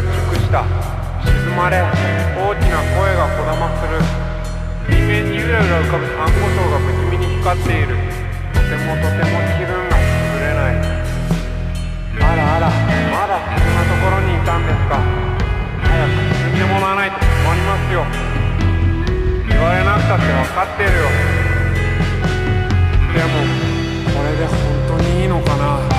熟した沈まれ大きな声がこだまする。水面にゆらゆら浮かぶサンゴ礁が不気味に光っている。とてもとても気分が優れない。あらあらまだこんなところにいたんですか。早く進んでもらわないと困りますよ。言われなくたって分かってるよ。でもこれで本当にいいのかな。